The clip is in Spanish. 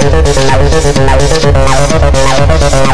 la la